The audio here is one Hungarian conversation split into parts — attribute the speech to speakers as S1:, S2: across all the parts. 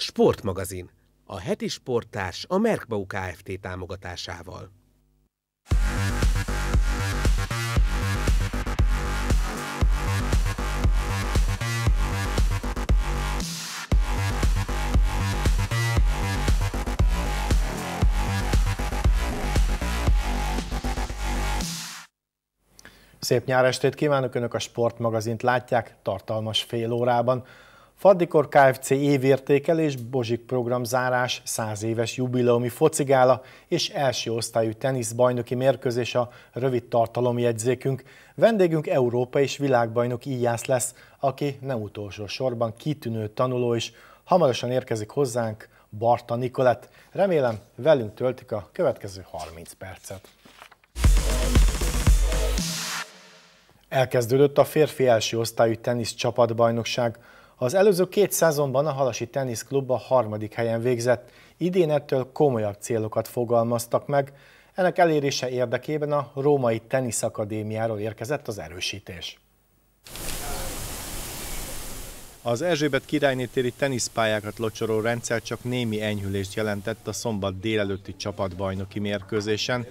S1: Sportmagazin. A heti sporttárs a Merkbau Kft. támogatásával.
S2: Szép nyárestét kívánok, Önök a Sportmagazint látják tartalmas fél órában. Faddikor Kfc évértékelés, Bozsik programzárás, 100 éves jubileumi focigála és első osztályú teniszbajnoki mérkőzés a rövid tartalomjegyzékünk. Vendégünk Európa és világbajnok Íjász lesz, aki nem utolsó sorban kitűnő tanuló is. Hamarosan érkezik hozzánk Barta Nikolett. Remélem velünk töltik a következő 30 percet. Elkezdődött a férfi első osztályú tenisz csapatbajnokság. Az előző két szezonban a Halasi Teniszklub a harmadik helyen végzett, idén ettől komolyabb célokat fogalmaztak meg. Ennek elérése érdekében a Római Tenisz Akadémiáról érkezett az erősítés. Az Erzsébet királyné téri teniszpályákat locsoró rendszer csak némi enyhülést jelentett a szombat délelőtti csapatbajnoki mérkőzésen.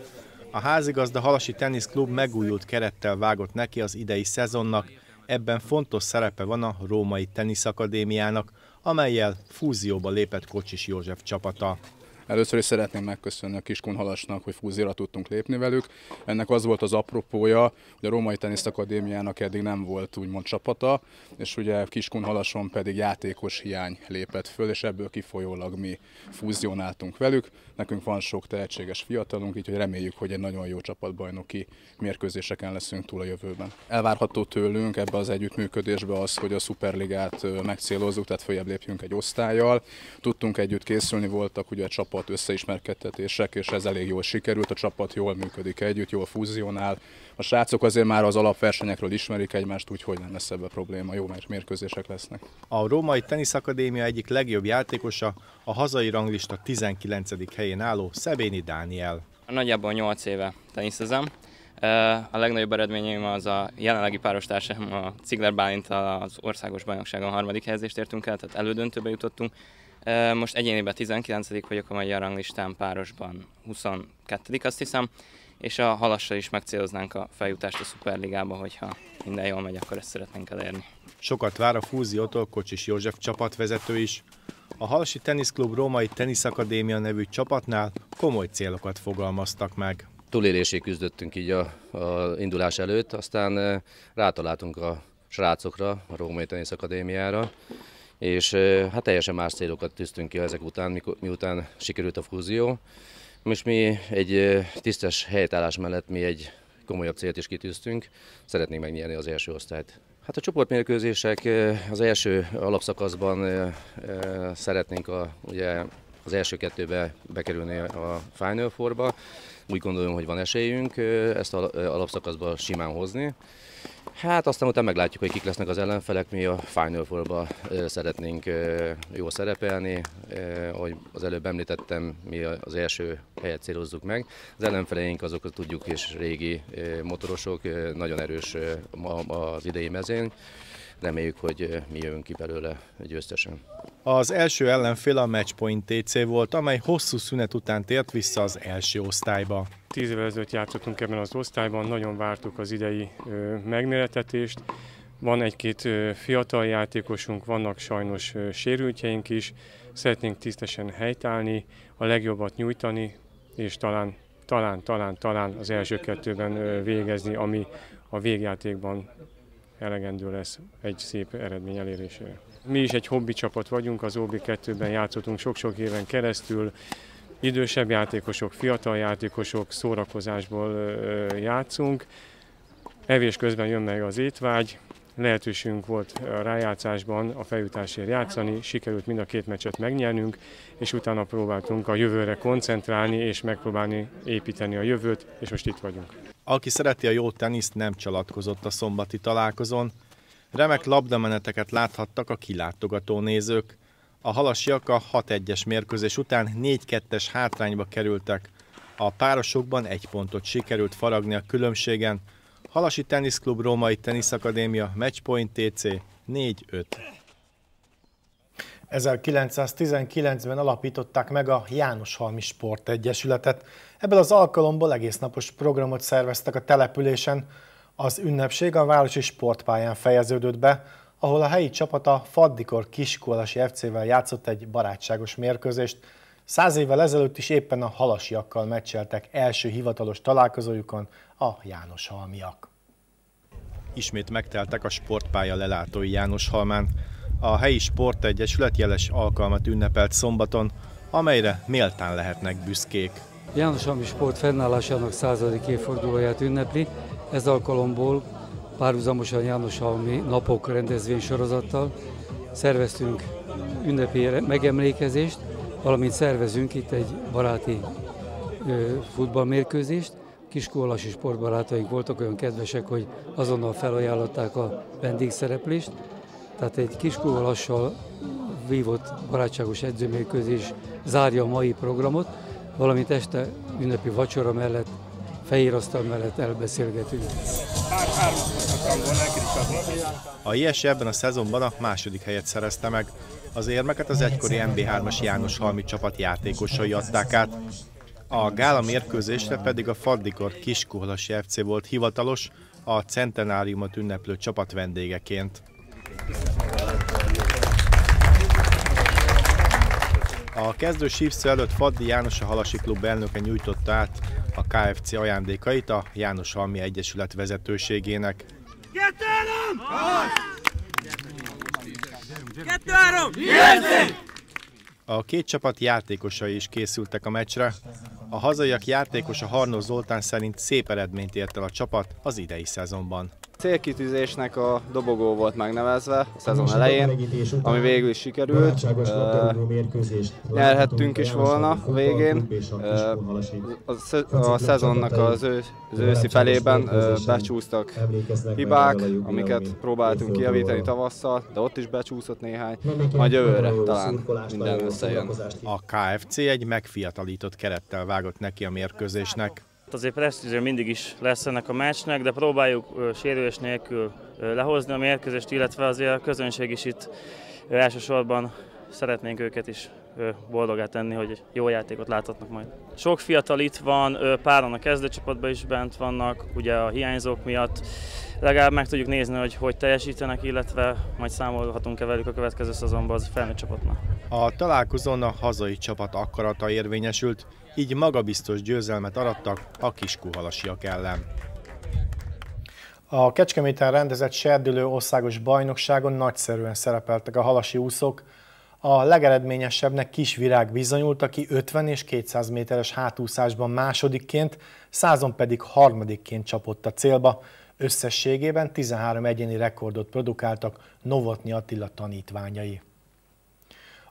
S2: A házigazda Halasi Teniszklub megújult kerettel vágott neki az idei szezonnak, ebben fontos szerepe van a Római Teniszakadémiának, amelyel fúzióba lépett Kocsis József csapata.
S3: Először is szeretném megköszönni a Kiskun Halasnak, hogy fúzióra tudtunk lépni velük. Ennek az volt az apropója, hogy a Római Tenisz Akadémiának eddig nem volt úgymond csapata, és ugye Kiskun Halason pedig játékos hiány lépett föl, és ebből kifolyólag mi fúzionáltunk velük. Nekünk van sok tehetséges fiatalunk, így hogy reméljük, hogy egy nagyon jó csapatbajnoki mérkőzéseken leszünk túl a jövőben. Elvárható tőlünk ebbe az együttműködésbe az, hogy a Superligát megcélozzuk, tehát följebb lépjünk egy osztályjal. Tudtunk együtt készülni, voltak ugye a csapat csapat összeismerkedtetések, és ez elég jól sikerült, a csapat jól működik együtt, jól fúzionál. A srácok azért már az alapversenyekről ismerik egymást, úgyhogy nem lesz ebbe probléma, jó mérkőzések lesznek.
S2: A Római Teniszakadémia egyik legjobb játékosa a hazai ranglista 19. helyén álló Szebéni Dániel.
S4: Nagyjából 8 éve teniszezem. A legnagyobb eredményeim az a jelenlegi párostársam, a Cigler Bálint az országos bajnokságon harmadik helyezést értünk el, tehát elődöntőbe jutottunk. Most egyéniben 19. vagyok a magyar ranglistán, párosban 22. azt hiszem, és a halassal is megcéloznánk a feljutást a Superligába, hogyha minden jól megy, akkor ezt szeretnénk elérni.
S2: Sokat vár a fúziótól Kocsis József csapatvezető is. A Halasi Teniszklub Római Teniszakadémia nevű csapatnál komoly célokat fogalmaztak meg.
S5: Túlélésig küzdöttünk így a, a indulás előtt, aztán rátaláltunk a srácokra, a Római Teniszakadémiára, és hát teljesen más célokat tűztünk ki ezek után, miután sikerült a fúzió. Most mi egy tisztes helytállás mellett mi egy komolyabb célt is kitűztünk, szeretnénk megnyerni az első osztályt. Hát a csoportmérkőzések az első alapszakaszban szeretnénk a, ugye az első kettőbe bekerülni a Final Four-ba. Úgy gondolom, hogy van esélyünk ezt a alapszakaszba simán hozni. Hát aztán utána meglátjuk, hogy kik lesznek az ellenfelek. Mi a Final Four-ba szeretnénk jó szerepelni. Ahogy az előbb említettem, mi az első helyet célozzuk meg. Az ellenfeleink azokat tudjuk, és régi motorosok, nagyon erős az idei mezőn reméljük, hogy mi jövünk ki belőle győztesen.
S2: Az első ellenfél a Matchpoint TC volt, amely hosszú szünet után tért vissza az első osztályba.
S6: Tíz évvel ezelőtt játszottunk ebben az osztályban, nagyon vártuk az idei megméretetést. Van egy-két fiatal játékosunk, vannak sajnos sérültjeink is. Szeretnénk tisztesen helytállni, a legjobbat nyújtani, és talán, talán, talán, talán az első kettőben végezni, ami a végjátékban elegendő lesz egy szép eredmény elérésére. Mi is egy hobbi csapat vagyunk, az OB2-ben játszottunk sok-sok éven keresztül, idősebb játékosok, fiatal játékosok, szórakozásból játszunk. Evés közben jön meg az étvágy, lehetőségünk volt a rájátszásban a feljutásért játszani, sikerült mind a két meccset megnyernünk, és utána próbáltunk a jövőre koncentrálni és megpróbálni építeni a jövőt, és most itt vagyunk.
S2: Aki szereti a jó teniszt, nem csalatkozott a szombati találkozón. Remek labdameneteket láthattak a kilátogató nézők. A halasiak a 6-1-es mérkőzés után 4-2-es hátrányba kerültek. A párosokban egy pontot sikerült faragni a különbségen. Halasi Teniszklub Római Teniszakadémia Matchpoint TC 4-5. 1919-ben alapították meg a Jánoshalmi Sportegyesületet. Ebből az alkalomból egész napos programot szerveztek a településen. Az ünnepség a városi sportpályán fejeződött be, ahol a helyi csapata Faddikor Kiskolasi FC-vel játszott egy barátságos mérkőzést. Száz évvel ezelőtt is éppen a halasiakkal meccseltek első hivatalos találkozójukon a Jánoshalmiak. Ismét megteltek a sportpálya lelátói Jánoshalmán. A helyi sportegyesület jeles alkalmat ünnepelt szombaton, amelyre méltán lehetnek büszkék.
S7: János Halmi Sport fennállásának századik évfordulóját ünnepli, ez alkalomból párhuzamosan János Halmi napok rendezvény sorozattal szerveztünk ünnepi megemlékezést, valamint szervezünk itt egy baráti futballmérkőzést. Kiskolasi sportbarátaink voltak olyan kedvesek, hogy azonnal felajánlották a vendégszereplést. Tehát egy kiskolassal vívott barátságos edzőmérkőzés zárja a mai programot, valamint este ünnepi vacsora mellett, fehér asztal mellett elbeszélgetünk.
S2: A IS ebben a szezonban a második helyet szerezte meg. Az érmeket az egykori MB3-as János Halmi csapat játékosai adták át. A gála mérkőzésre pedig a Faddikor Kiskuhalasi FC volt hivatalos, a centenáriumot ünneplő csapat vendégeként. A kezdő sívszó előtt Faddi János a Halasi Klub elnöke nyújtotta át a KFC ajándékait a János Halmi Egyesület vezetőségének. A két csapat játékosai is készültek a meccsre. A hazaiak játékosa Harnó Zoltán szerint szép eredményt ért el a csapat az idei szezonban
S8: célkitűzésnek a dobogó volt megnevezve a szezon elején, ami végül is sikerült. Nyerhettünk is volna a végén. A szezonnak az, ő, az őszi felében becsúsztak hibák, amiket próbáltunk kijavítani tavasszal, de ott is becsúszott néhány. Majd jövőre talán minden összejön.
S2: A KFC egy megfiatalított kerettel vágott neki a mérkőzésnek.
S9: Azért presztízse mindig is lesz ennek a meccsnek, de próbáljuk sérülés nélkül lehozni a mérkőzést, illetve azért a közönség is itt elsősorban szeretnénk őket is boldogá tenni, hogy jó játékot láthatnak majd. Sok fiatal itt van, páran a kezdőcsapatban is bent vannak, ugye a hiányzók miatt legalább meg tudjuk nézni, hogy hogy teljesítenek, illetve majd számolhatunk-e velük a következő szezonban az felnőtt csapatnál.
S2: A találkozón a hazai csapat akarata érvényesült, így magabiztos győzelmet arattak a kiskuhalasiak ellen. A Kecskeméten rendezett serdülő országos bajnokságon nagyszerűen szerepeltek a halasi úszók. A legeredményesebbnek Kisvirág bizonyult, aki 50 és 200 méteres hátúszásban másodikként, százon pedig harmadikként csapott a célba. Összességében 13 egyéni rekordot produkáltak Novotni Attila tanítványai.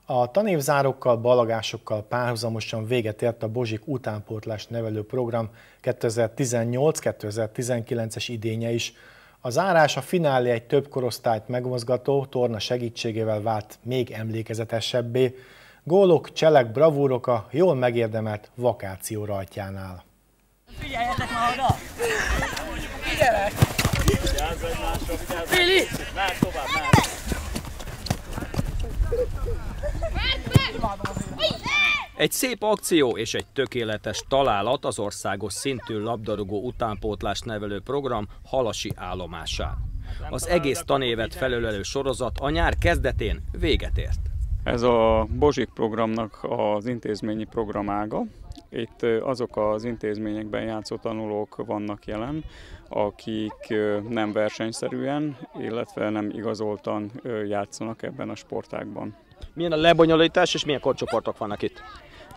S2: A tanévzárokkal, balagásokkal párhuzamosan véget ért a Bozsik utánpótlás nevelő program 2018-2019-es idénye is. A zárás a finálé egy több korosztályt megmozgató torna segítségével vált még emlékezetesebbé. Gólok, cselek, bravúrok a jól megérdemelt vakáció rajtjánál. Figyeljetek már oda! Figyelek! Vigyázz egymásra, vigyázz! Fili! Már tovább, már!
S10: Egy szép akció és egy tökéletes találat az országos szintű labdarúgó utánpótlást nevelő program halasi állomásán. Az egész tanévet felölelő sorozat a nyár kezdetén véget ért.
S11: Ez a Bozsik programnak az intézményi programága. Itt azok az intézményekben játszó tanulók vannak jelen, akik nem versenyszerűen, illetve nem igazoltan játszanak ebben a sportágban.
S10: Milyen a lebonyolítás és milyen korcsoportok vannak itt?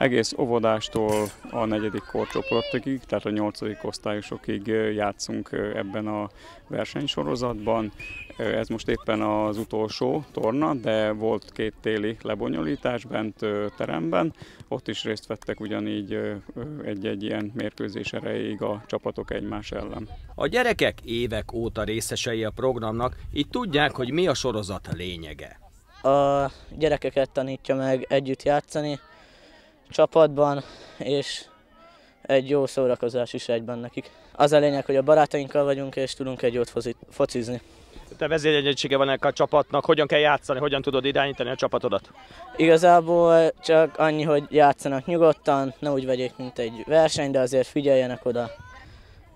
S11: Egész óvodástól a negyedik korcsoportokig, tehát a nyolcadik osztályosokig játszunk ebben a versenysorozatban. Ez most éppen az utolsó torna, de volt két téli lebonyolítás bent teremben. Ott is részt vettek ugyanígy egy-egy ilyen mérkőzés erejéig a csapatok egymás ellen.
S10: A gyerekek évek óta részesei a programnak, így tudják, hogy mi a sorozat lényege.
S12: A gyerekeket tanítja meg együtt játszani, csapatban, és egy jó szórakozás is egyben nekik. Az a lényeg, hogy a barátainkkal vagyunk, és tudunk egy jót focizni.
S10: Te vezéregyegysége van ennek a csapatnak, hogyan kell játszani, hogyan tudod irányítani a csapatodat?
S12: Igazából csak annyi, hogy játszanak nyugodtan, ne úgy vegyék, mint egy verseny, de azért figyeljenek oda,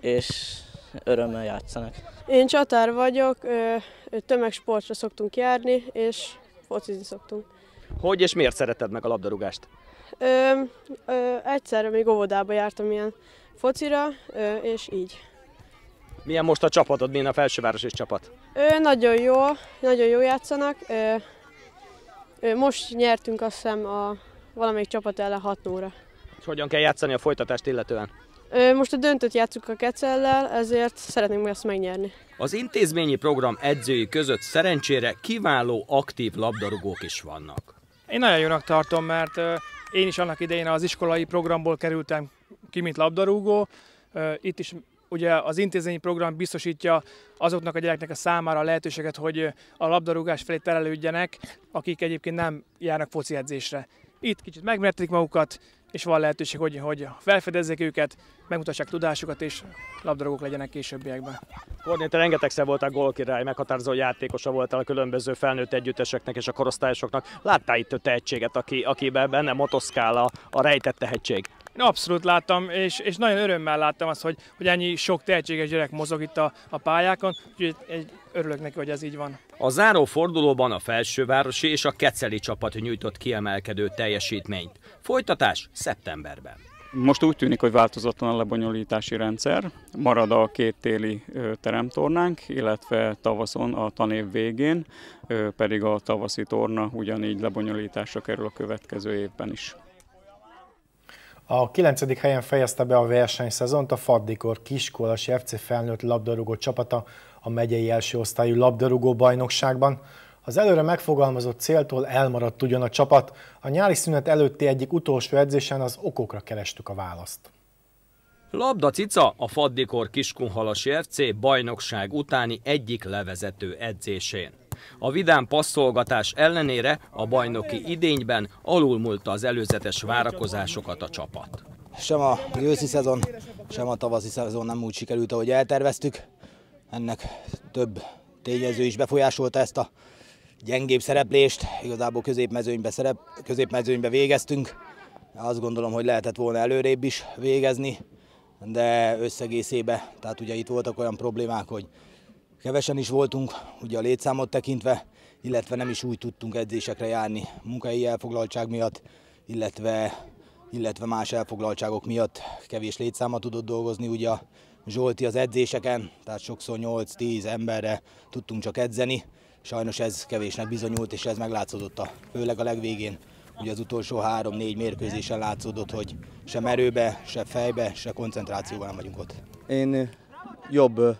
S12: és örömmel játszanak.
S13: Én csatár vagyok, tömegsportra szoktunk járni, és focizni szoktunk.
S10: Hogy és miért szereted meg a labdarúgást?
S13: Ö, ö, egyszerre még óvodába jártam ilyen focira, ö, és így.
S10: Milyen most a csapatod, milyen a felsővárosi csapat?
S13: Ö, nagyon jó, nagyon jó játszanak. Ö, ö, most nyertünk azt hiszem a valamelyik csapat ellen 6 óra.
S10: És hogyan kell játszani a folytatást illetően?
S13: Ö, most a döntőt játszunk a Kecellel, ezért szeretnénk ezt megnyerni.
S10: Az intézményi program edzői között szerencsére kiváló, aktív labdarúgók is vannak.
S14: Én nagyon jónak tartom, mert én is annak idején az iskolai programból kerültem ki, mint labdarúgó. Itt is ugye az intézményi program biztosítja azoknak a gyereknek a számára a lehetőséget, hogy a labdarúgás felé terelődjenek, akik egyébként nem járnak foci edzésre. Itt kicsit megmerték magukat, és van lehetőség, hogy, hogy felfedezzék őket, megmutassák tudásukat, és labdarúgók legyenek későbbiekben.
S10: Kornél, te rengetegszer voltál gólkirály, meghatározó játékosa voltál a különböző felnőtt együtteseknek és a korosztályosoknak. Láttál itt a tehetséget, aki, akiben benne motoszkál a, a rejtett tehetség?
S14: Én abszolút láttam, és, és nagyon örömmel láttam azt, hogy, hogy ennyi sok tehetséges gyerek mozog itt a, a pályákon, úgyhogy egy, örülök neki, hogy ez így van.
S10: A záró fordulóban a felsővárosi és a keceli csapat nyújtott kiemelkedő teljesítményt. Folytatás szeptemberben.
S11: Most úgy tűnik, hogy változatlan a lebonyolítási rendszer. Marad a két téli teremtornánk, illetve tavaszon a tanév végén pedig a tavaszi torna ugyanígy lebonyolításra kerül a következő évben is.
S2: A 9. helyen fejezte be a versenyszezont a Faddikor Kiskolasi FC felnőtt labdarúgó csapata a megyei első osztályú labdarúgó bajnokságban. Az előre megfogalmazott céltól elmaradt ugyan a csapat, a nyári szünet előtti egyik utolsó edzésen az okokra kerestük a választ.
S10: Labda cica a Faddikor Kiskunhalasi FC bajnokság utáni egyik levezető edzésén. A vidám passzolgatás ellenére a bajnoki idényben alulmúlta az előzetes várakozásokat a csapat.
S15: Sem a őszi szezon, sem a tavaszi szezon nem úgy sikerült, ahogy elterveztük. Ennek több tényező is befolyásolta ezt a gyengébb szereplést. Igazából középmezőnybe, szerep, középmezőnybe végeztünk. Azt gondolom, hogy lehetett volna előrébb is végezni, de összegészébe, tehát ugye itt voltak olyan problémák, hogy Kevesen is voltunk, ugye a létszámot tekintve, illetve nem is úgy tudtunk edzésekre járni munkai elfoglaltság miatt, illetve, illetve más elfoglaltságok miatt kevés létszáma tudott dolgozni. Ugye a Zsolti az edzéseken, tehát sokszor 8-10 emberre tudtunk csak edzeni. Sajnos ez kevésnek bizonyult, és ez meglátszódott a, főleg a legvégén. Ugye az utolsó három-négy mérkőzésen látszódott, hogy sem erőbe, se fejbe, se koncentrációban nem vagyunk ott.
S16: Én jobb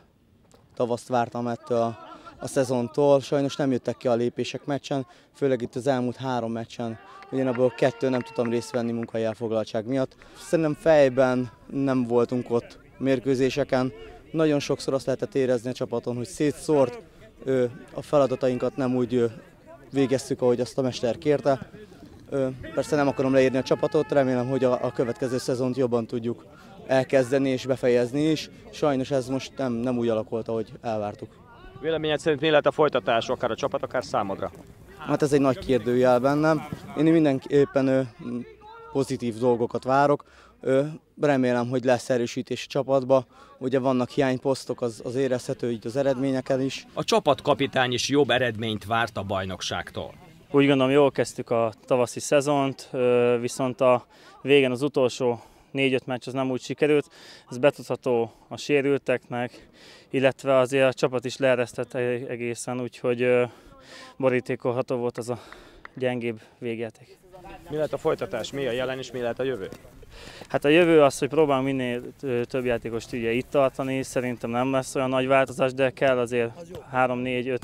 S16: tavaszt vártam ettől a, a szezontól. Sajnos nem jöttek ki a lépések meccsen, főleg itt az elmúlt három meccsen. Ugyanabből kettő nem tudtam részt venni munkai elfoglaltság miatt. Szerintem fejben nem voltunk ott mérkőzéseken. Nagyon sokszor azt lehetett érezni a csapaton, hogy szétszórt, a feladatainkat nem úgy végeztük, ahogy azt a mester kérte. Persze nem akarom leírni a csapatot, remélem, hogy a, a következő szezont jobban tudjuk elkezdeni és befejezni is. Sajnos ez most nem, nem úgy alakult, ahogy elvártuk.
S10: Véleményed szerint mi lehet a folytatás, akár a csapat, akár számodra?
S16: Hát ez egy nagy kérdőjel bennem. Én mindenképpen ö, pozitív dolgokat várok. Ö, remélem, hogy lesz erősítés a csapatba. Ugye vannak hiányposztok, az, az érezhető így az eredményeken is.
S10: A csapatkapitány is jobb eredményt várt a bajnokságtól.
S9: Úgy gondolom, jól kezdtük a tavaszi szezont, viszont a végén az utolsó négy-öt meccs az nem úgy sikerült. Ez betudható a sérülteknek, illetve azért a csapat is leeresztett e- egészen, úgyhogy borítékolható volt az a gyengébb végjáték.
S10: Mi lehet a folytatás, mi a jelen és mi lehet a jövő?
S9: Hát a jövő az, hogy próbálunk minél több játékost ugye itt tartani, szerintem nem lesz olyan nagy változás, de kell azért 3-4-5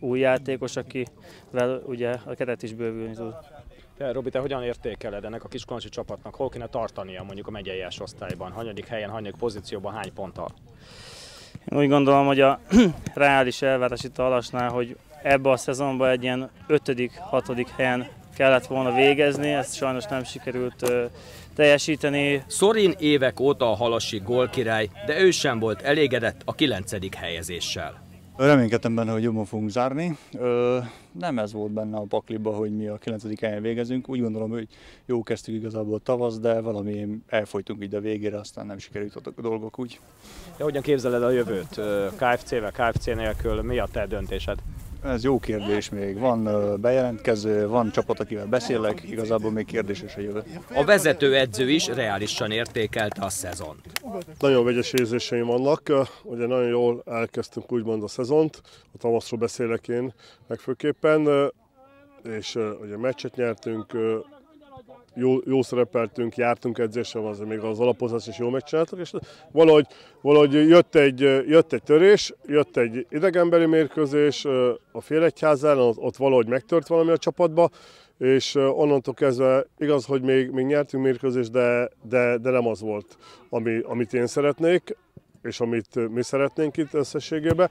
S9: új játékos, akivel ugye a keret is bővülni tud.
S10: Te, Robi, te hogyan értékeled ennek a kiskolonsi csapatnak? Hol kéne tartania mondjuk a megyei osztályban? Hanyadik helyen, hanyadik pozícióban, hány ponttal?
S9: Én úgy gondolom, hogy a reális elvárás itt a Alasnál, hogy ebbe a szezonban egy ilyen ötödik, hatodik helyen kellett volna végezni, ezt sajnos nem sikerült ö, teljesíteni.
S10: Szorin évek óta a halasi gólkirály, de ő sem volt elégedett a kilencedik helyezéssel.
S17: Reménykedtem benne, hogy jobban fogunk zárni. Ö, nem ez volt benne a pakliba, hogy mi a 9. helyen végezünk. Úgy gondolom, hogy jó kezdtük igazából tavasz, de valami elfolytunk így a végére, aztán nem sikerült a dolgok úgy.
S10: De hogyan képzeled a jövőt? KFC-vel, KFC nélkül mi a te döntésed?
S17: Ez jó kérdés még. Van bejelentkező, van csapat, akivel beszélek, igazából még kérdéses a jövő.
S10: A vezető edző is reálisan értékelte a szezont.
S18: Nagyon vegyes érzéseim vannak, ugye nagyon jól elkezdtünk úgymond a szezont, a tavaszról beszélek én legfőképpen, és ugye meccset nyertünk, jó, jó szerepeltünk, jártunk edzésre, az még az alapozás is jól megcsináltak, és valahogy, valahogy jött, egy, jött egy törés, jött egy idegenbeli mérkőzés a Félegyházán, ott valahogy megtört valami a csapatba, és onnantól kezdve igaz, hogy még, még nyertünk mérkőzést, de, de, de nem az volt, ami, amit én szeretnék, és amit mi szeretnénk itt összességében.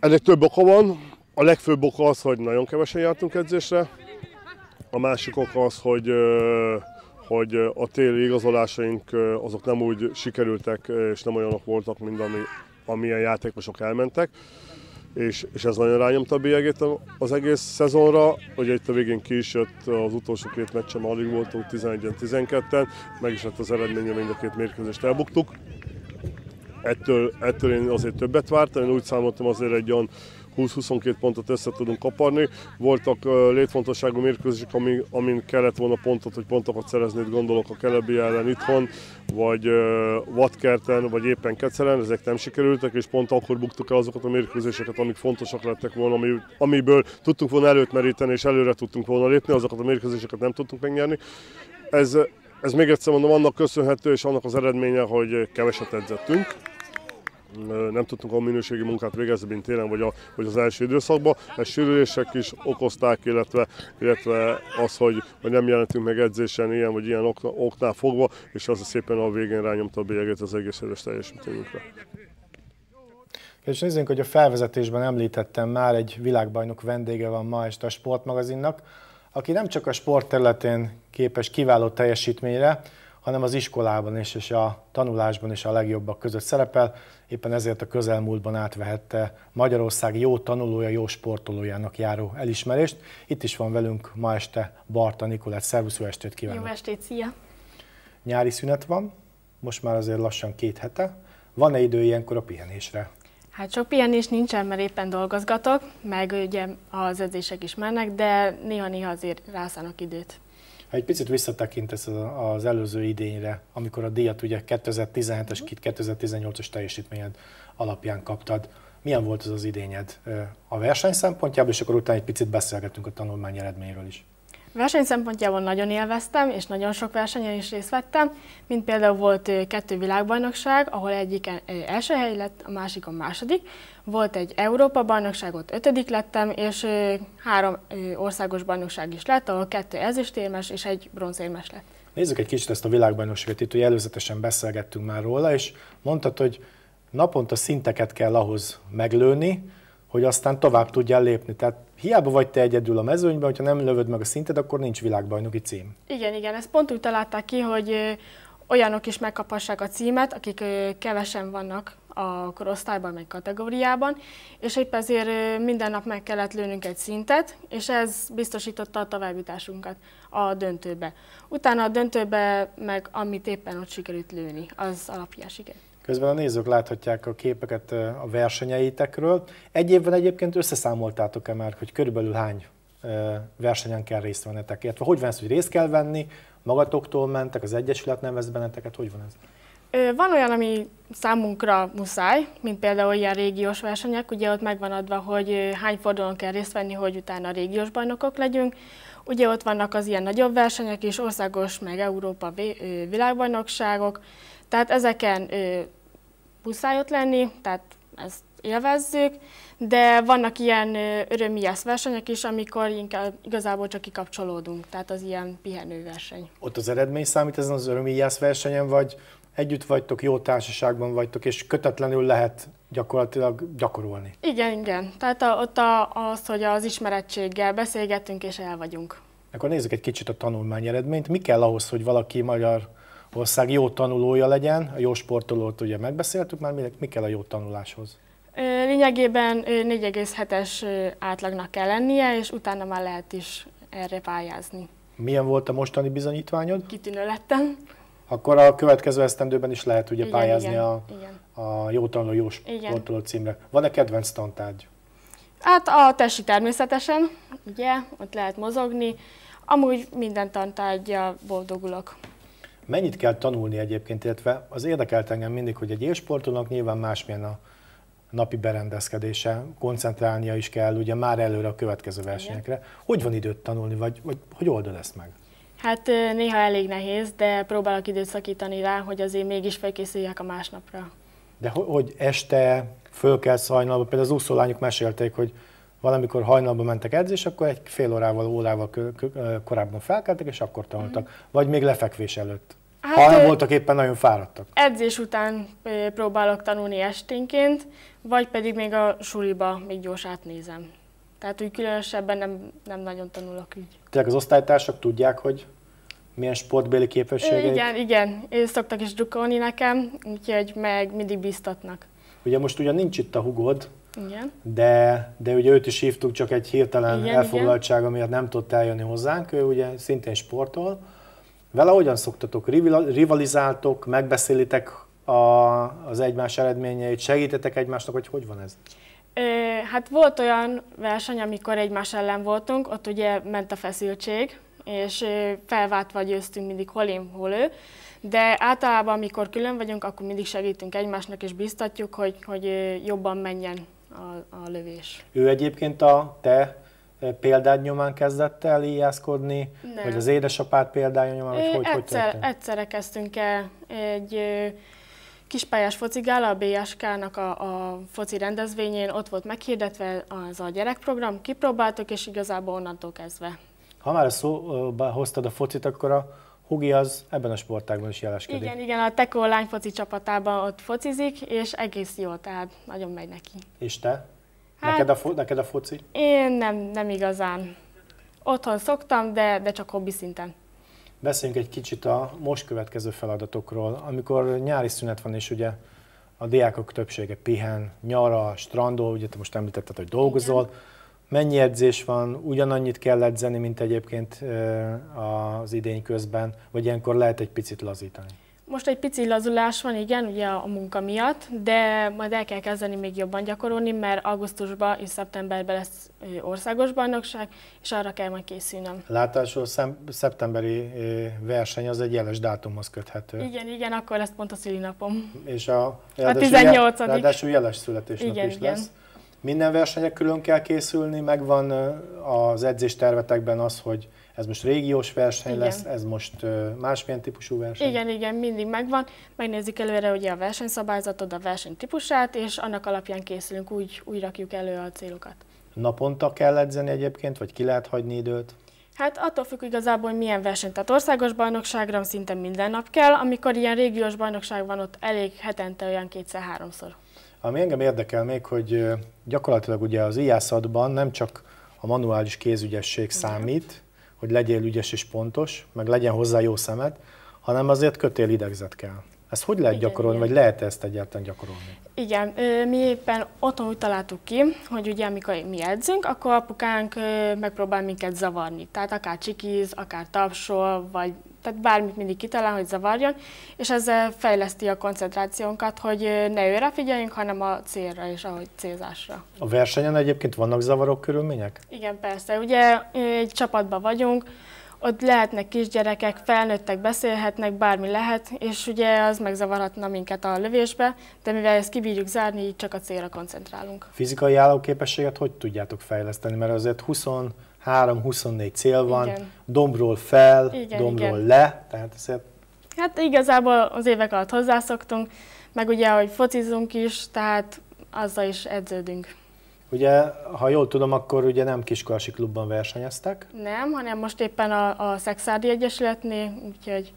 S18: Ennek több oka van. A legfőbb oka az, hogy nagyon kevesen jártunk edzésre, a másik ok az, hogy, hogy a téli igazolásaink azok nem úgy sikerültek, és nem olyanok voltak, mint ami, amilyen játékosok elmentek. És, és ez nagyon rányomta a bélyegét az egész szezonra. Ugye itt a végén ki is jött az utolsó két meccsen, alig voltunk 11-12-en, meg is lett az eredménye, mind a két mérkőzést elbuktuk. Ettől, ettől én azért többet vártam, én úgy számoltam azért egy olyan 20-22 pontot össze tudunk kaparni. Voltak létfontosságú mérkőzések, amin, amin kellett volna pontot, hogy pontokat szerezni, itt gondolok a Kelebi ellen itthon, vagy Vatkerten, vagy éppen Kecelen, ezek nem sikerültek, és pont akkor buktuk el azokat a mérkőzéseket, amik fontosak lettek volna, ami, amiből tudtunk volna előtt meríteni, és előre tudtunk volna lépni, azokat a mérkőzéseket nem tudtunk megnyerni. Ez, ez még egyszer mondom, annak köszönhető, és annak az eredménye, hogy keveset edzettünk nem tudtunk a minőségi munkát végezni, mint télen vagy, a, vagy az első időszakban. Ez sérülések is okozták, illetve, illetve az, hogy, hogy nem jelentünk meg edzésen ilyen vagy ilyen ok, oknál fogva, és az szépen a végén rányomta a bélyeget az egész éves teljesítményünkre.
S2: És nézzünk, hogy a felvezetésben említettem már, egy világbajnok vendége van ma este a sportmagazinnak, aki nem csak a sport területén képes kiváló teljesítményre, hanem az iskolában is és a tanulásban is a legjobbak között szerepel. Éppen ezért a közelmúltban átvehette Magyarország jó tanulója, jó sportolójának járó elismerést. Itt is van velünk ma este Barta Nikolát. Szervusz, jó estét kívánok!
S19: Jó estét, szia!
S2: Nyári szünet van, most már azért lassan két hete. Van-e idő ilyenkor a pihenésre?
S19: Hát sok pihenés nincsen, mert éppen dolgozgatok, meg ugye az edzések is mennek, de néha-néha azért rászállnak időt.
S2: Ha egy picit visszatekintesz az előző idényre, amikor a díjat ugye 2017-es, 2018-as teljesítményed alapján kaptad, milyen volt az az idényed a verseny szempontjából, és akkor utána egy picit beszélgetünk a tanulmány eredményről is.
S19: Verseny szempontjából nagyon élveztem, és nagyon sok versenyen is részt vettem, mint például volt kettő világbajnokság, ahol egyik első hely lett, a másik a második. Volt egy Európa bajnokság, ott ötödik lettem, és három országos bajnokság is lett, ahol kettő ezüstérmes és egy bronzérmes lett.
S2: Nézzük egy kicsit ezt a világbajnokságot, itt ugye előzetesen beszélgettünk már róla, és mondtad, hogy naponta szinteket kell ahhoz meglőni, hogy aztán tovább tudjál lépni. Tehát hiába vagy te egyedül a mezőnyben, hogyha nem lövöd meg a szinted, akkor nincs világbajnoki cím.
S19: Igen, igen, ezt pont úgy találták ki, hogy olyanok is megkaphassák a címet, akik kevesen vannak a korosztályban, meg kategóriában, és épp ezért minden nap meg kellett lőnünk egy szintet, és ez biztosította a továbbjutásunkat a döntőbe. Utána a döntőbe meg amit éppen ott sikerült lőni, az alapján sikerült.
S2: Közben a nézők láthatják a képeket a versenyeitekről. Egy évben egyébként összeszámoltátok-e már, hogy körülbelül hány versenyen kell részt vennetek? Illetve hogy van ez, hogy részt kell venni, magatoktól mentek, az Egyesület nem vesz benneteket, hogy van ez?
S19: Van olyan, ami számunkra muszáj, mint például ilyen régiós versenyek, ugye ott megvan adva, hogy hány fordulón kell részt venni, hogy utána régiós bajnokok legyünk. Ugye ott vannak az ilyen nagyobb versenyek is, országos, meg Európa világbajnokságok, tehát ezeken muszáj ott lenni, tehát ezt élvezzük, de vannak ilyen örömies versenyek is, amikor inkább igazából csak kikapcsolódunk, tehát az ilyen pihenőverseny.
S2: Ott az eredmény számít ezen az örömies versenyen, vagy együtt vagytok, jó társaságban vagytok, és kötetlenül lehet gyakorlatilag gyakorolni?
S19: Igen, igen. Tehát a, ott a, az, hogy az ismerettséggel beszélgetünk és el vagyunk.
S2: Akkor nézzük egy kicsit a tanulmány eredményt. Mi kell ahhoz, hogy valaki magyar ország jó tanulója legyen, a jó sportolót ugye megbeszéltük már, mi kell a jó tanuláshoz?
S19: Lényegében 4,7-es átlagnak kell lennie, és utána már lehet is erre pályázni.
S2: Milyen volt a mostani bizonyítványod?
S19: Kitűnő lettem.
S2: Akkor a következő esztendőben is lehet ugye
S19: Igen,
S2: pályázni
S19: igen,
S2: a,
S19: igen.
S2: a jó tanuló, jó sportoló címre. Van-e kedvenc tantárgy?
S19: Hát a testi természetesen, ugye, ott lehet mozogni. Amúgy minden tantárgya boldogulok.
S2: Mennyit kell tanulni egyébként, illetve az érdekelt engem mindig, hogy egy élsportolónak nyilván másmilyen a napi berendezkedése, koncentrálnia is kell ugye már előre a következő versenyekre. Igen. Hogy van időt tanulni, vagy, vagy hogy oldod ezt meg?
S19: Hát néha elég nehéz, de próbálok időt szakítani rá, hogy azért mégis felkészüljek a másnapra.
S2: De hogy, hogy este föl kell hajnalba, például az úszólányok mesélték, hogy valamikor hajnalban mentek edzés, akkor egy fél órával, órával korábban felkeltek, és akkor tanultak. Mm. Vagy még lefekvés előtt.
S19: Hát,
S2: ha nem voltak éppen nagyon fáradtak.
S19: Edzés után próbálok tanulni esténként, vagy pedig még a suliba még gyors átnézem. Tehát úgy különösebben nem, nem nagyon tanulok így.
S2: Tényleg az osztálytársak tudják, hogy milyen sportbéli
S19: Ö,
S2: képességeik?
S19: igen, igen, Ö, szoktak is drukkolni nekem, úgyhogy meg mindig biztatnak.
S2: Ugye most ugyan nincs itt a hugod,
S19: Igen.
S2: de, de ugye őt is hívtuk, csak egy hirtelen
S19: Igen,
S2: elfoglaltsága miatt nem tudott eljönni hozzánk, ő ugye szintén sportol. Vele hogyan szoktatok? Rival- Rivalizáltok, megbeszélitek a, az egymás eredményeit, segítetek egymásnak, hogy hogy van ez?
S19: Ö, hát volt olyan verseny, amikor egymás ellen voltunk, ott ugye ment a feszültség, és felváltva győztünk mindig hol én, hol ő, de általában, amikor külön vagyunk, akkor mindig segítünk egymásnak, és biztatjuk, hogy, hogy jobban menjen a, a lövés.
S2: Ő egyébként a te eh, példád nyomán kezdett el íjászkodni,
S19: Nem.
S2: vagy az édesapád példája nyomán, vagy hogy, hogy
S19: egyszer,
S2: történt?
S19: egyszerre kezdtünk el egy kispályás focigála, a BSK-nak a, a foci rendezvényén, ott volt meghirdetve az a gyerekprogram, kipróbáltuk, és igazából onnantól kezdve.
S2: Ha már szóba hoztad a focit, akkor a Hugi az ebben a sportágban is jeleskedik.
S19: Igen, igen, a Tekó lányfoci csapatában ott focizik, és egész jó, tehát nagyon megy neki.
S2: És te?
S19: Hát-
S2: Neked, a fo- neked a foci?
S19: Én nem, nem igazán. Otthon szoktam, de, de csak hobbi szinten.
S2: Beszéljünk egy kicsit a most következő feladatokról. Amikor nyári szünet van, és ugye a diákok többsége pihen, nyara, strandol, ugye te most említetted, hogy dolgozol. Igen. Mennyi edzés van? Ugyanannyit kell edzeni, mint egyébként az idény közben, vagy ilyenkor lehet egy picit lazítani?
S19: Most egy pici lazulás van, igen, ugye a munka miatt, de majd el kell kezdeni még jobban gyakorolni, mert augusztusban és szeptemberben lesz országos bajnokság, és arra kell majd készülnöm.
S2: Látásul szem, szeptemberi verseny az egy jeles dátumhoz köthető.
S19: Igen, igen, akkor lesz pont a szülinapom.
S2: És a,
S19: A
S2: ráadásul
S19: 18.
S2: jel- Ráadásul jeles születésnap
S19: Igen,
S2: is
S19: igen.
S2: lesz. Minden versenyek külön kell készülni, megvan az edzéstervetekben az, hogy ez most régiós verseny
S19: Igen.
S2: lesz, ez most másmilyen típusú verseny.
S19: Igen, igen, mindig megvan. Megnézzük előre ugye a versenyszabályzatot, a verseny típusát, és annak alapján készülünk, úgy, úgy rakjuk elő a célokat.
S2: Naponta kell edzeni egyébként, vagy ki lehet hagyni időt?
S19: Hát attól függ igazából, hogy milyen verseny. Tehát országos bajnokságra szinte minden nap kell, amikor ilyen régiós bajnokság van, ott elég hetente olyan kétszer-háromszor.
S2: Ami engem érdekel még, hogy gyakorlatilag ugye az ijászatban nem csak a manuális kézügyesség számít, hogy legyél ügyes és pontos, meg legyen hozzá jó szemed, hanem azért kötél idegzet kell. Ezt hogy lehet
S19: Igen,
S2: gyakorolni,
S19: igen.
S2: vagy lehet ezt egyáltalán gyakorolni?
S19: Igen, mi éppen otthon úgy találtuk ki, hogy ugye amikor mi edzünk, akkor apukánk megpróbál minket zavarni. Tehát akár csikiz, akár tapsol, vagy tehát bármit mindig kitalál, hogy zavarjon, és ezzel fejleszti a koncentrációnkat, hogy ne őre figyeljünk, hanem a célra és ahogy célzásra.
S2: A versenyen egyébként vannak zavaró körülmények?
S19: Igen, persze. Ugye egy csapatban vagyunk, ott lehetnek kisgyerekek, felnőttek, beszélhetnek, bármi lehet, és ugye az megzavarhatna minket a lövésbe, de mivel ezt kibírjuk zárni, így csak a célra koncentrálunk.
S2: Fizikai állóképességet hogy tudjátok fejleszteni? Mert azért 23-24 cél van,
S19: Igen.
S2: dombról fel,
S19: Igen,
S2: dombról
S19: igen.
S2: le, tehát azért
S19: Hát igazából az évek alatt hozzászoktunk, meg ugye, hogy focizunk is, tehát azzal is edződünk.
S2: Ugye, ha jól tudom, akkor ugye nem kiskolasi klubban versenyeztek,
S19: Nem, hanem most éppen a, a Szexádi Egyesületnél, úgyhogy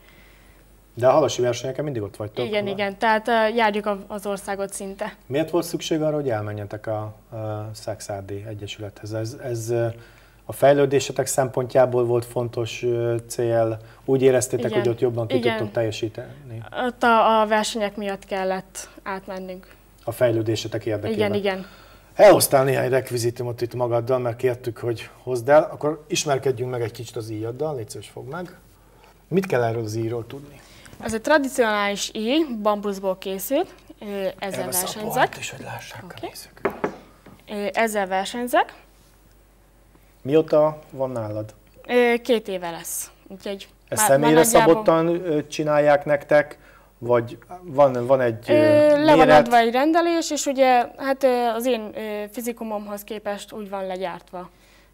S2: de a halasi versenyeken mindig ott vagytok.
S19: igen, igen, tehát uh, járjuk a- az országot szinte.
S2: Miért volt szükség arra, hogy elmenjetek a, a Szexárdi Egyesülethez? Ez, ez a fejlődésetek szempontjából volt fontos cél? Úgy éreztétek,
S19: Igen.
S2: hogy ott jobban ki
S19: Igen.
S2: tudtok teljesíteni?
S19: Ott a, a versenyek miatt kellett átmennünk.
S2: A a fejlődésetek érdekében.
S19: Igen, igen.
S2: Elhoztál néhány rekvizitumot itt magaddal, mert kértük, hogy hozd el. Akkor ismerkedjünk meg egy kicsit az íjaddal, légy szíves, fog meg. Mit kell erről az íjról tudni?
S19: Ez egy tradicionális íj, bambuszból készült, ezzel
S2: Elvesz a
S19: versenyzek.
S2: pohart is, hogy lássák a
S19: Oké.
S2: nézők.
S19: Ezzel versenyzek.
S2: Mióta van nálad?
S19: Két éve lesz. Úgyhogy
S2: Ezt
S19: már-
S2: személyre
S19: már nagyjából-
S2: szabottan csinálják nektek, vagy van, van egy ö,
S19: Ö, Le van
S2: méret?
S19: adva egy rendelés, és ugye hát az én fizikumomhoz képest úgy van legyártva.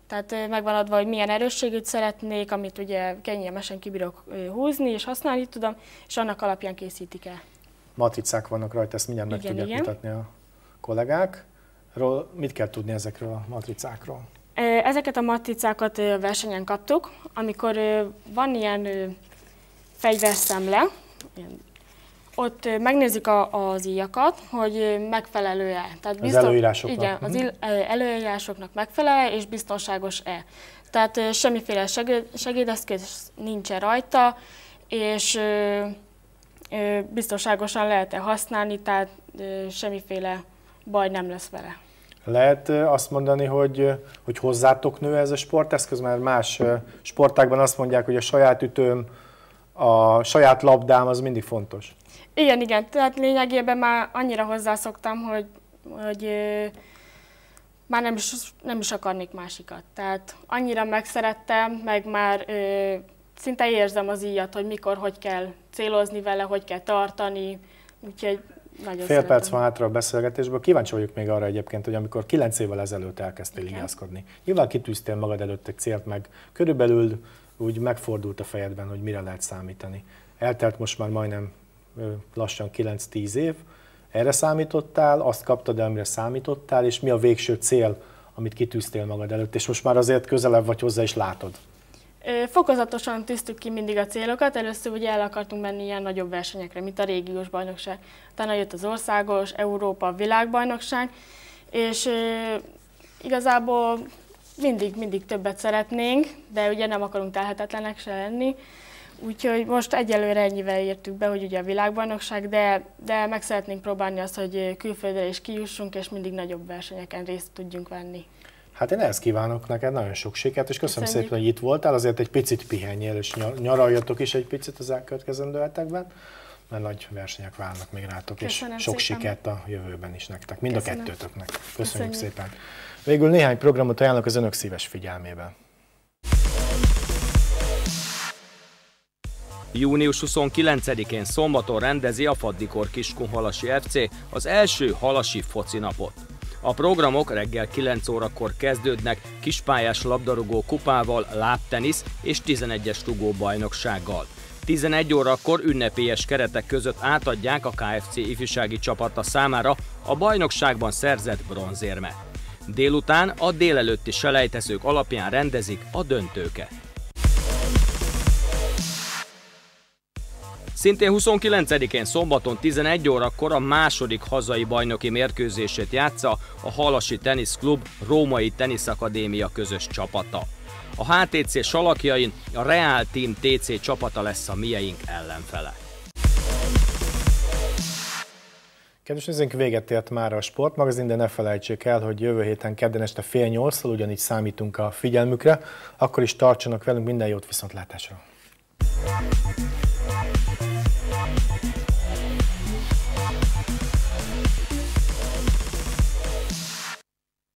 S19: Tehát meg van adva, hogy milyen erősségűt szeretnék, amit ugye kényelmesen kibírok húzni, és használni tudom, és annak alapján készítik el.
S2: matricák vannak rajta, ezt mindjárt meg
S19: Igen,
S2: tudják
S19: igen.
S2: mutatni a kollégák. Ról, mit kell tudni ezekről a matricákról?
S19: Ezeket a matricákat versenyen kaptuk, amikor van ilyen fegyverszemle, ott megnézik a, az íjakat, hogy megfelelő-e. Tehát
S2: Az előírásoknak.
S19: Igen, az
S2: Mhm.
S19: előírásoknak megfelel és biztonságos-e. Tehát semmiféle segéd, segédeszköz nincsen rajta, és ö, ö, biztonságosan lehet-e használni, tehát ö, semmiféle baj nem lesz vele.
S2: Lehet azt mondani, hogy, hogy hozzátok nő ez a sporteszköz, mert más sportákban azt mondják, hogy a saját ütőm, a saját labdám az mindig fontos.
S19: Igen, igen, tehát lényegében már annyira hozzászoktam, hogy, hogy már nem is, nem is akarnék másikat. Tehát annyira megszerettem, meg már ö, szinte érzem az íjat, hogy mikor, hogy kell célozni vele, hogy kell tartani, úgyhogy nagyon
S2: Fél
S19: szeretem.
S2: perc van hátra a beszélgetésből. Kíváncsi vagyok még arra egyébként, hogy amikor 9 évvel ezelőtt elkezdtél igászkodni, nyilván kitűztél magad előtt egy célt, meg körülbelül úgy megfordult a fejedben, hogy mire lehet számítani. Eltelt most már majdnem lassan 9-10 év. Erre számítottál, azt kaptad, amire számítottál, és mi a végső cél, amit kitűztél magad előtt, és most már azért közelebb vagy hozzá, és látod.
S19: Fokozatosan tűztük ki mindig a célokat. Először ugye el akartunk menni ilyen nagyobb versenyekre, mint a régiós bajnokság. Utána jött az országos, Európa, világbajnokság, és igazából mindig, mindig többet szeretnénk, de ugye nem akarunk telhetetlenek se lenni. Úgyhogy most egyelőre ennyivel értük be, hogy ugye a világbajnokság, de, de meg szeretnénk próbálni azt, hogy külföldre is kijussunk, és mindig nagyobb versenyeken részt tudjunk venni.
S2: Hát én ezt kívánok neked, nagyon sok sikert, és köszönöm
S19: Köszönjük.
S2: szépen, hogy itt voltál, azért egy picit pihenjél, és nyar- nyaraljatok is egy picit az elkövetkezendő hetekben, mert nagy versenyek várnak még rátok,
S19: Köszönöm
S2: és sok
S19: szépen.
S2: sikert a jövőben is nektek, mind a
S19: Köszönöm.
S2: kettőtöknek. Köszönjük,
S19: Köszönjük.
S2: szépen. Végül néhány programot ajánlok az önök szíves figyelmébe.
S10: Június 29-én szombaton rendezi a Faddikor Kiskunhalasi FC az első halasi foci napot. A programok reggel 9 órakor kezdődnek kispályás labdarúgó kupával, lábtenisz és 11-es rugó bajnoksággal. 11 órakor ünnepélyes keretek között átadják a KFC ifjúsági csapata számára a bajnokságban szerzett bronzérmet. Délután a délelőtti selejtezők alapján rendezik a döntőket. Szintén 29-én szombaton 11 órakor a második hazai bajnoki mérkőzését játsza a Halasi Tenisz Klub Római Tenisz Akadémia közös csapata. A HTC salakjain a Real Team TC csapata lesz a mieink ellenfele.
S2: Kedves nézőink, véget ért már a sportmagazin, de ne felejtsék el, hogy jövő héten kedden este fél nyolcszor ugyanígy számítunk a figyelmükre, akkor is tartsanak velünk, minden jót viszontlátásra!